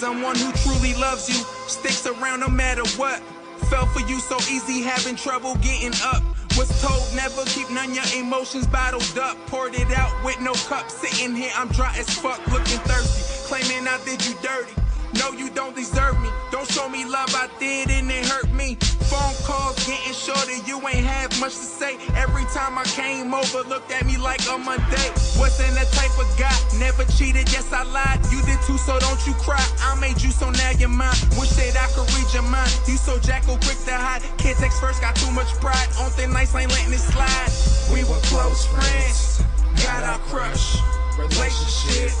Someone who truly loves you, sticks around no matter what. Fell for you so easy, having trouble getting up. Was told never keep none your emotions bottled up. Poured it out with no cup. Sitting here, I'm dry as fuck, looking thirsty. Claiming I did you dirty. No, you don't deserve me. Don't show me love, I did and it hurt me. Phone calls getting shorter, you ain't have much to say. Every time I came over, looked at me like a Monday. Wasn't the type of guy, never cheated, yes I lied. You did too, so don't you cry. I made you, so now you're mine. Wish that I could read your mind. You so jackal, quick to hide. Can't text first, got too much pride. On thin nights, I ain't letting it slide. We were close friends, got our crush. Relationship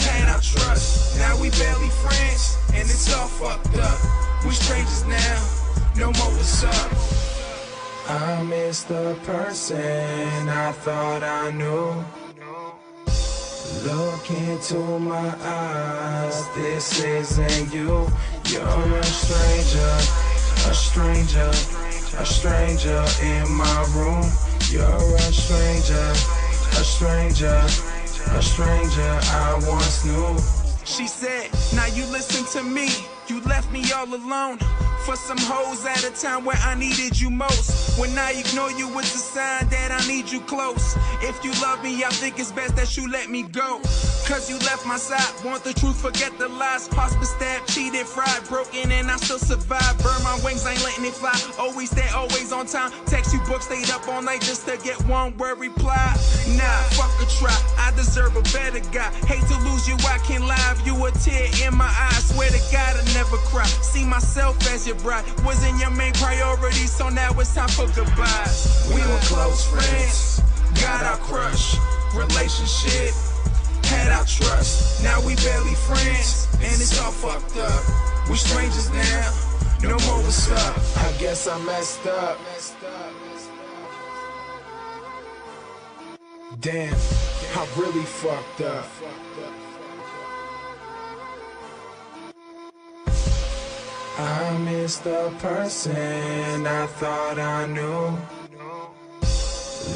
had our trust. Now we barely friends, and it's all fucked up. We strangers now, what's up. I miss the person I thought I knew. Look into my eyes, this isn't you. You're a stranger, a stranger, a stranger in my room. You're a stranger, a stranger, a stranger I once knew. She said, Now you listen to me. You left me all alone. For some hoes at a time where I needed you most. When I ignore you, it's a sign that I need you close. If you love me, I think it's best that you let me go. Cause you left my side. Want the truth, forget the lies. Possible stabbed, cheated, fried, broken, and I still survive. Burn my wings, ain't letting it fly. Always there, always on time. Text you book, stayed up all night just to get one word reply. Nah, fuck a try. I deserve a better guy. Hate to lose you, I can't lie. You a tear in my eye. Swear myself as your bride. Wasn't your main priority, so now it's time for goodbyes. We were close friends, got our crush. Relationship had our trust. Now we barely friends, and it's all fucked up. We strangers now, no more what's up. I guess I messed up. Damn, I really fucked up. I miss the person I thought I knew.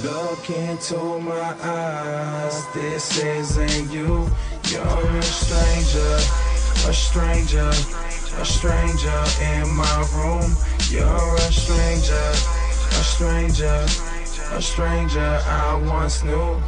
Look into my eyes, this isn't you. You're a stranger, a stranger, a stranger in my room. You're a stranger, a stranger, a stranger I once knew.